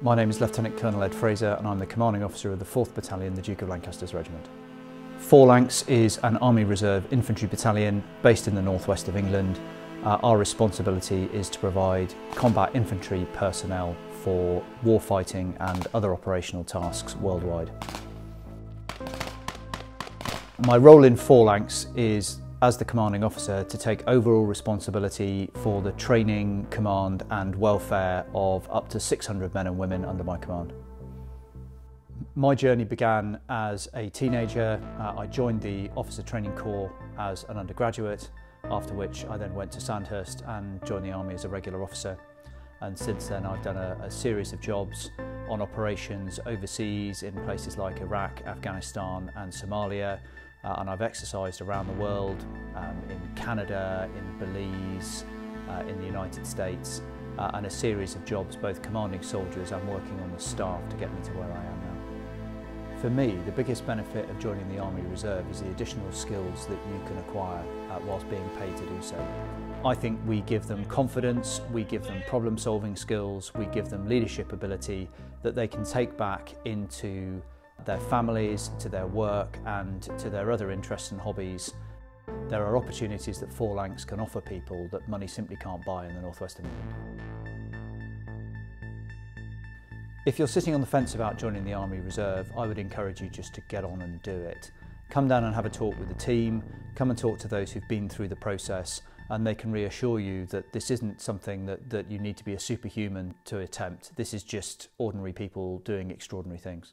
My name is Lieutenant Colonel Ed Fraser and I'm the Commanding Officer of the 4th Battalion, the Duke of Lancaster's Regiment. 4LANCS is an Army Reserve infantry battalion based in the northwest of England. Uh, our responsibility is to provide combat infantry personnel for warfighting and other operational tasks worldwide. My role in 4LANCS is as the commanding officer to take overall responsibility for the training, command and welfare of up to 600 men and women under my command. My journey began as a teenager. Uh, I joined the Officer Training Corps as an undergraduate, after which I then went to Sandhurst and joined the Army as a regular officer. And since then I've done a, a series of jobs on operations overseas in places like Iraq, Afghanistan and Somalia, uh, and I've exercised around the world um, in Canada, in Belize, uh, in the United States uh, and a series of jobs both commanding soldiers and working on the staff to get me to where I am now. For me, the biggest benefit of joining the Army Reserve is the additional skills that you can acquire uh, whilst being paid to do so. I think we give them confidence, we give them problem solving skills, we give them leadership ability that they can take back into their families, to their work and to their other interests and hobbies. There are opportunities that 4LANCS can offer people that money simply can't buy in the northwest of England. If you're sitting on the fence about joining the Army Reserve, I would encourage you just to get on and do it. Come down and have a talk with the team, come and talk to those who've been through the process and they can reassure you that this isn't something that, that you need to be a superhuman to attempt. This is just ordinary people doing extraordinary things.